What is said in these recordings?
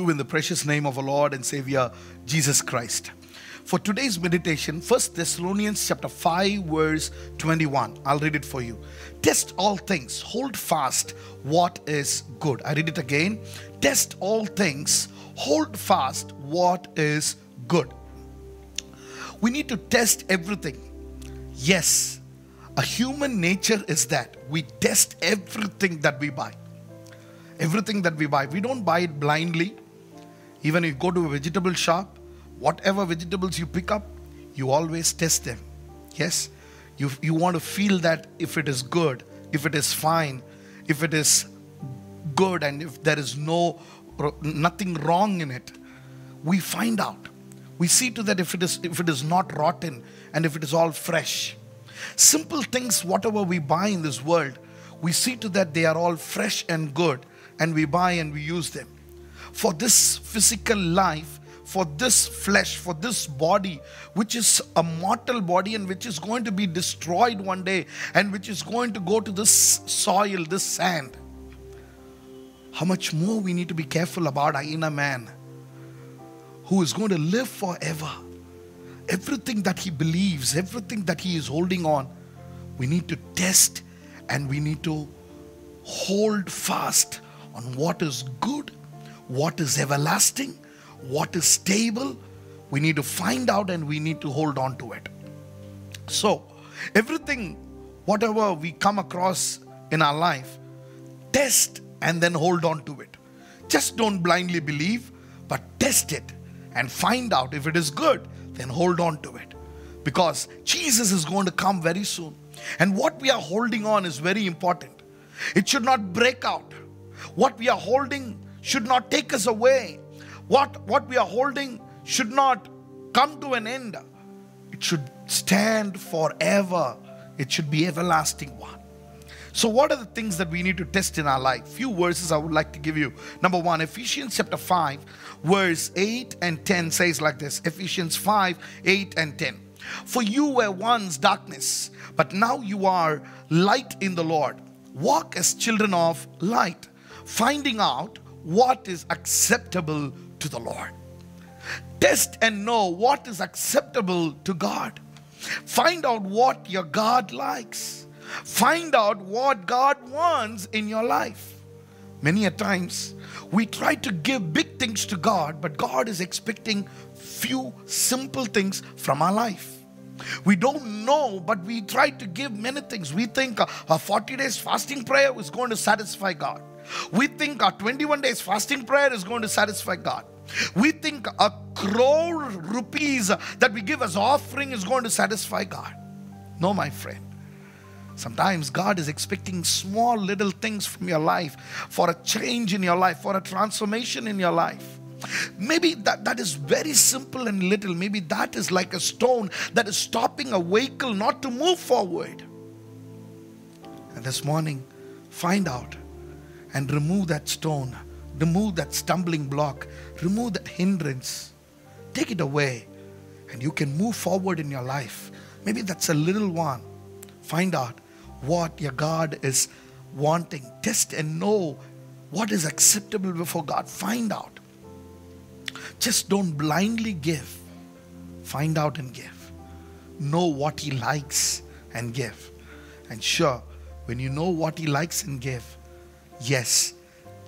you in the precious name of our Lord and Savior Jesus Christ. For today's meditation, 1 Thessalonians chapter 5 verse 21. I'll read it for you. Test all things, hold fast what is good. I read it again. Test all things, hold fast what is good. We need to test everything. Yes, a human nature is that we test everything that we buy. Everything that we buy, we don't buy it blindly. Even if you go to a vegetable shop, whatever vegetables you pick up, you always test them. Yes, you, you want to feel that if it is good, if it is fine, if it is good, and if there is no nothing wrong in it, we find out. We see to that if it is if it is not rotten and if it is all fresh. Simple things, whatever we buy in this world, we see to that they are all fresh and good and we buy and we use them. For this physical life, for this flesh, for this body, which is a mortal body and which is going to be destroyed one day and which is going to go to this soil, this sand. How much more we need to be careful about our inner man who is going to live forever. Everything that he believes, everything that he is holding on, we need to test and we need to hold fast on what is good, what is everlasting, what is stable. We need to find out and we need to hold on to it. So, everything, whatever we come across in our life, test and then hold on to it. Just don't blindly believe, but test it and find out if it is good, then hold on to it. Because Jesus is going to come very soon. And what we are holding on is very important. It should not break out. What we are holding should not take us away. What, what we are holding should not come to an end. It should stand forever. It should be everlasting one. So, what are the things that we need to test in our life? Few verses I would like to give you. Number one, Ephesians chapter 5, verse 8 and 10 says like this Ephesians 5, 8 and 10. For you were once darkness, but now you are light in the Lord. Walk as children of light finding out what is acceptable to the Lord. Test and know what is acceptable to God. Find out what your God likes. Find out what God wants in your life. Many a times we try to give big things to God, but God is expecting few simple things from our life. We don't know, but we try to give many things. We think a 40 days fasting prayer is going to satisfy God. We think our 21 days fasting prayer is going to satisfy God. We think a crore rupees that we give as offering is going to satisfy God. No, my friend. Sometimes God is expecting small little things from your life for a change in your life, for a transformation in your life. Maybe that, that is very simple and little. Maybe that is like a stone that is stopping a vehicle not to move forward. And this morning, find out and remove that stone, remove that stumbling block, remove that hindrance. Take it away, and you can move forward in your life. Maybe that's a little one. Find out what your God is wanting. Test and know what is acceptable before God. Find out. Just don't blindly give. Find out and give. Know what He likes and give. And sure, when you know what He likes and give, yes,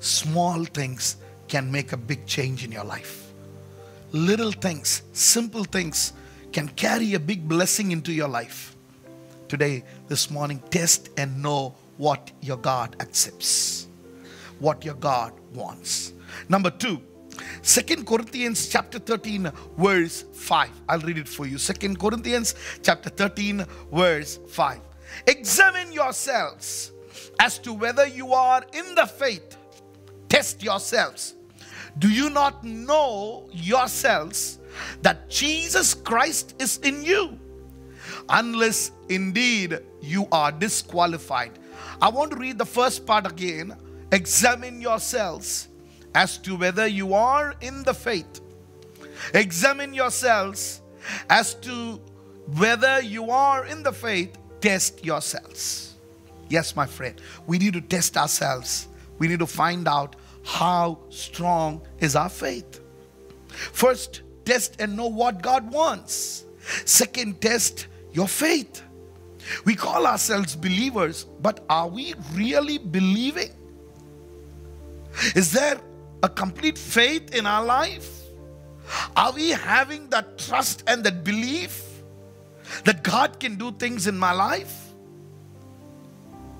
small things can make a big change in your life. Little things, simple things can carry a big blessing into your life. Today, this morning, test and know what your God accepts, what your God wants. Number two, Second Corinthians chapter 13 verse 5. I'll read it for you. Second Corinthians chapter 13 verse 5. Examine yourselves as to whether you are in the faith. Test yourselves. Do you not know yourselves that Jesus Christ is in you? Unless indeed you are disqualified. I want to read the first part again. Examine yourselves as to whether you are in the faith. Examine yourselves as to whether you are in the faith. Test yourselves. Yes, my friend, we need to test ourselves. We need to find out how strong is our faith. First, test and know what God wants. Second, test your faith. We call ourselves believers, but are we really believing? Is there a complete faith in our life? Are we having that trust and that belief that God can do things in my life?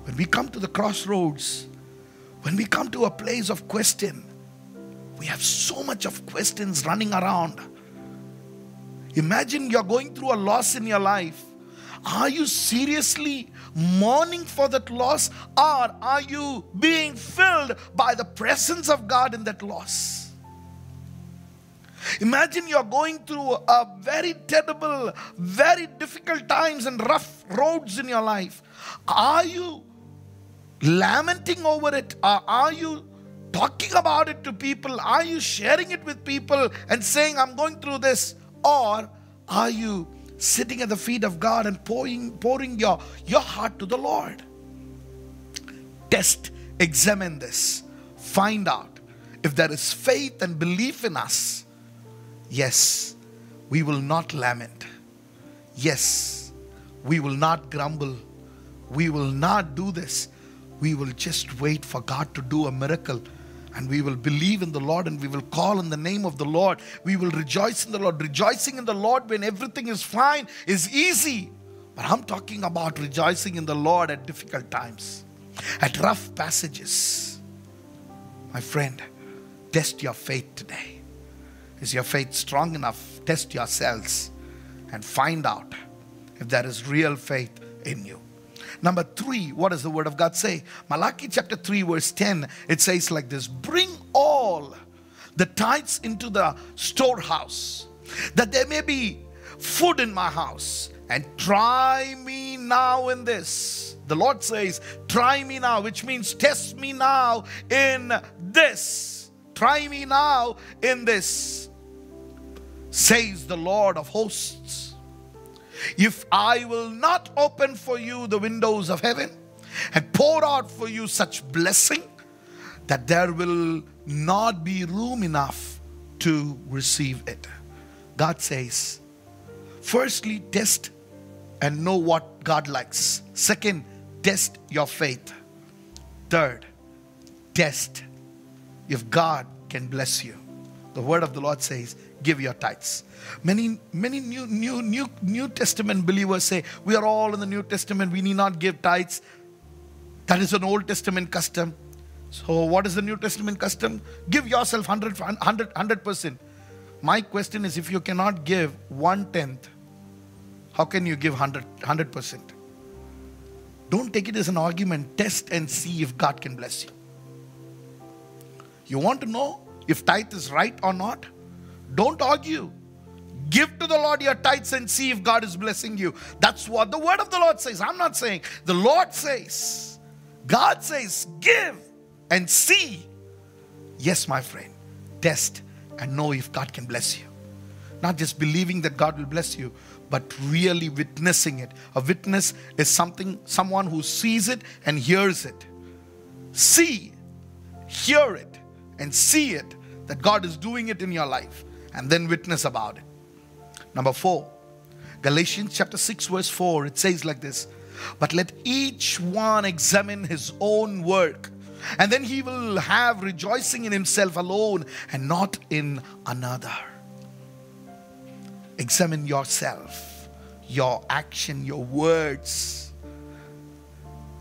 When we come to the crossroads, when we come to a place of question, we have so much of questions running around. Imagine you're going through a loss in your life. Are you seriously mourning for that loss, or are you being filled by the presence of God in that loss? Imagine you're going through a very terrible, very difficult times and rough roads in your life. Are you lamenting over it? Are you talking about it to people? Are you sharing it with people and saying, I'm going through this? Or are you sitting at the feet of God and pouring, pouring your, your heart to the Lord? Test, examine this, find out if there is faith and belief in us. Yes, we will not lament. Yes, we will not grumble. We will not do this we will just wait for God to do a miracle and we will believe in the Lord and we will call in the name of the Lord. We will rejoice in the Lord. Rejoicing in the Lord when everything is fine is easy. But I'm talking about rejoicing in the Lord at difficult times, at rough passages. My friend, test your faith today. Is your faith strong enough? Test yourselves and find out if there is real faith in you. Number three, what does the word of God say? Malachi chapter 3, verse 10, it says like this Bring all the tithes into the storehouse, that there may be food in my house, and try me now in this. The Lord says, Try me now, which means test me now in this. Try me now in this, says the Lord of hosts. If I will not open for you the windows of heaven and pour out for you such blessing that there will not be room enough to receive it. God says, firstly, test and know what God likes. Second, test your faith. Third, test if God can bless you. The word of the Lord says, give your tithes. Many, many new, new, new, New Testament believers say, we are all in the New Testament, we need not give tithes. That is an Old Testament custom. So, what is the New Testament custom? Give yourself 100, 100, 100%. My question is if you cannot give one tenth, how can you give 100, 100%? Don't take it as an argument. Test and see if God can bless you. You want to know if tithe is right or not? Don't argue. Give to the Lord your tithes and see if God is blessing you. That's what the word of the Lord says. I'm not saying. The Lord says. God says, give and see. Yes, my friend. Test and know if God can bless you. Not just believing that God will bless you, but really witnessing it. A witness is something, someone who sees it and hears it. See, hear it, and see it that God is doing it in your life, and then witness about it. Number four, Galatians chapter 6, verse 4, it says like this But let each one examine his own work, and then he will have rejoicing in himself alone and not in another. Examine yourself, your action, your words.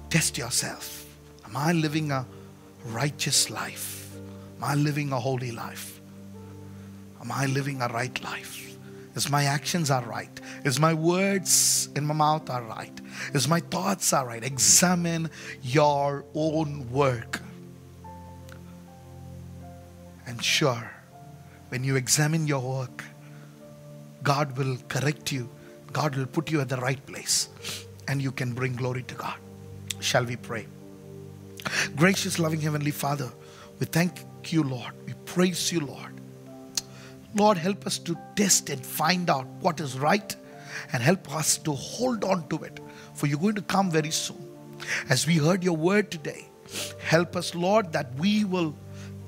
Test yourself. Am I living a righteous life? Am I living a holy life? Am I living a right life? Is my actions are right? Is my words in my mouth are right? Is my thoughts are right? Examine your own work. And sure, when you examine your work, God will correct you. God will put you at the right place. And you can bring glory to God. Shall we pray? Gracious, loving Heavenly Father, we thank you, Lord. We praise you, Lord Lord, help us to test and find out what is right and help us to hold on to it, for you're going to come very soon. As we heard your word today, help us, Lord, that we will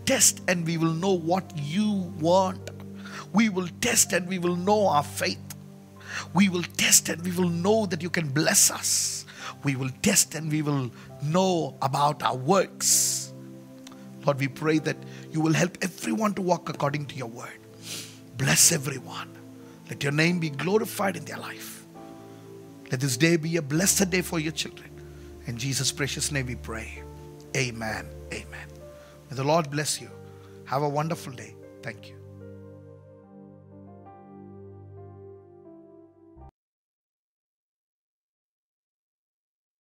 test and we will know what you want. We will test and we will know our faith. We will test and we will know that you can bless us. We will test and we will know about our works. Lord, we pray that you will help everyone to walk according to your word. Bless everyone. Let your name be glorified in their life. Let this day be a blessed day for your children. In Jesus' precious name we pray. Amen. Amen. May the Lord bless you. Have a wonderful day. Thank you.